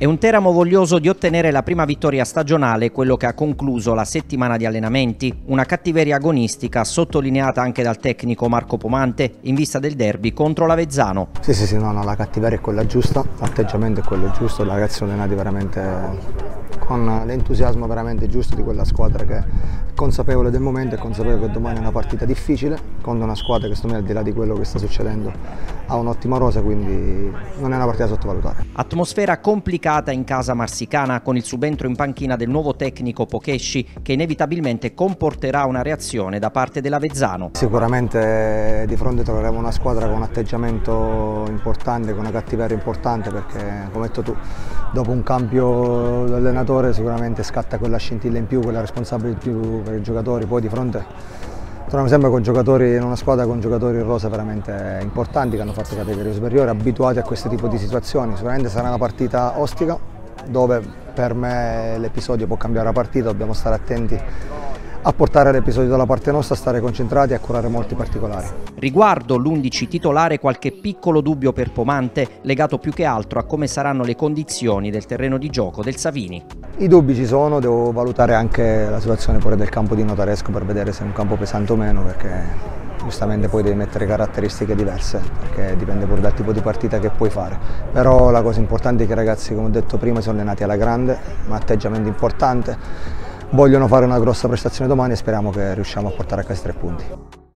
È un Teramo voglioso di ottenere la prima vittoria stagionale, quello che ha concluso la settimana di allenamenti. Una cattiveria agonistica sottolineata anche dal tecnico Marco Pomante in vista del derby contro l'Avezzano. Sì, sì, sì, no, no, la cattiveria è quella giusta, l'atteggiamento è quello giusto, i ragazzi sono allenati veramente con l'entusiasmo veramente giusto di quella squadra che è consapevole del momento e consapevole che domani è una partita difficile contro una squadra che secondo me al di là di quello che sta succedendo ha un'ottima rosa quindi non è una partita da sottovalutare. Atmosfera complicata in casa marsicana con il subentro in panchina del nuovo tecnico Pokesci che inevitabilmente comporterà una reazione da parte dell'Avezzano. Sicuramente di fronte troveremo una squadra con un atteggiamento importante, con una cattiveria importante perché come hai detto tu dopo un cambio d'allenatore sicuramente scatta quella scintilla in più, quella responsabilità in più per i giocatori, poi di fronte troviamo sempre con giocatori, in una squadra con giocatori in rosa veramente importanti che hanno fatto categorie superiori, abituati a questo tipo di situazioni, sicuramente sarà una partita ostica dove per me l'episodio può cambiare la partita, dobbiamo stare attenti a portare l'episodio dalla parte nostra, stare concentrati e a curare molti particolari. Riguardo l'11 titolare qualche piccolo dubbio per Pomante legato più che altro a come saranno le condizioni del terreno di gioco del Savini. I dubbi ci sono, devo valutare anche la situazione pure del campo di Notaresco per vedere se è un campo pesante o meno perché giustamente poi devi mettere caratteristiche diverse perché dipende pure dal tipo di partita che puoi fare però la cosa importante è che i ragazzi come ho detto prima sono allenati alla grande un atteggiamento importante vogliono fare una grossa prestazione domani e speriamo che riusciamo a portare a casa tre punti.